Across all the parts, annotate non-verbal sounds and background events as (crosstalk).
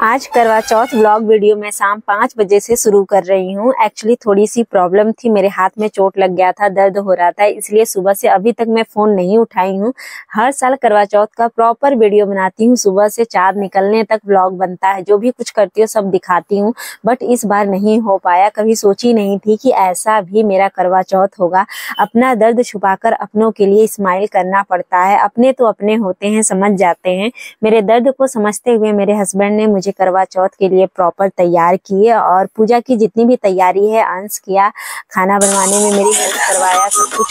आज करवा चौथ blog video मैं शाम पाँच बजे से शुरू कर रही हूँ। एक्चुअली थोड़ी सी प्रॉब्लम थी। मेरे हाथ में चोट लग गया था, दर्द हो रहा था, इसलिए सुबह से अभी तक मैं फ़ोन नहीं उठाई हूँ। हर साल करवा चौथ का प्रॉपर वीडियो बनाती हूँ। सुबह से चाँद निकलने तक ब्लॉग बनता है। जो भी कुछ करती हूँ, सब दिखाती हूँ। बट इस बार नहीं हो पाया। कभी सोची नहीं थी कि ऐसा भी मेरा करवा चौथ होगा। अपना दर्द छुपाकर अपनों के लिए स्माइल करना पड़ता है। अपने तो अपने होते हैं, समझ जाते हैं। मेरे दर्द को समझते हुए मेरे हस्बैंड ने मुझे करवा चौथ के लिए प्रॉपर तैयार किए और पूजा की जितनी भी तैयारी है, अंश किया, खाना बनवाने में मेरी हेल्प करवाया, सब कुछ।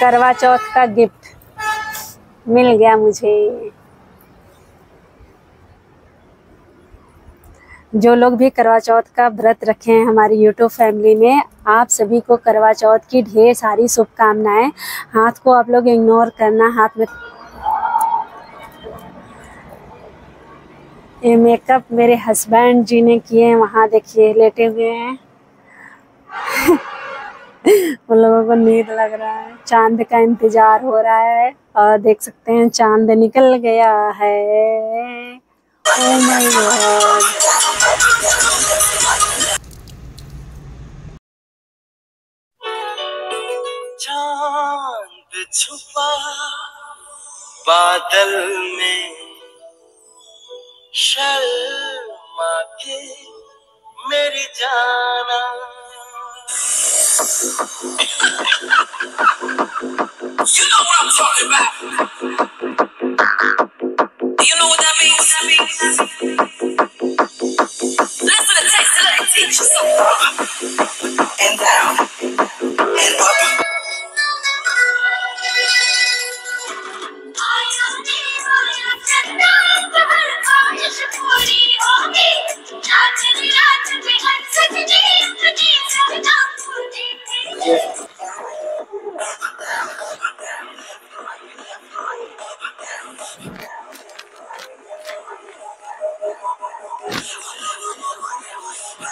करवा चौथ का गिफ्ट मिल गया मुझे। जो लोग भी करवा चौथ का व्रत रखे हैं हमारी यूट्यूब फैमिली में, आप सभी को करवा चौथ की ढेर सारी शुभकामनाएँ। हाथ को आप लोग इग्नोर करना, हाथ में ये मेकअप मेरे हस्बैंड जी ने किए हैं, वहाँ देखिए, लेटे हुए हैं। (laughs) उन लोगों को नींद लग रहा है। चाँद का इंतज़ार हो रहा है। और देख सकते हैं, चाँद निकल गया है। Oh my God. चाँद छुपा बादल में Sharma You know what I'm talking about.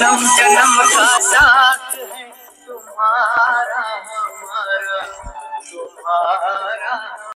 जन्म जन्म का साथ है तुम्हारा हमारा तुम्हारा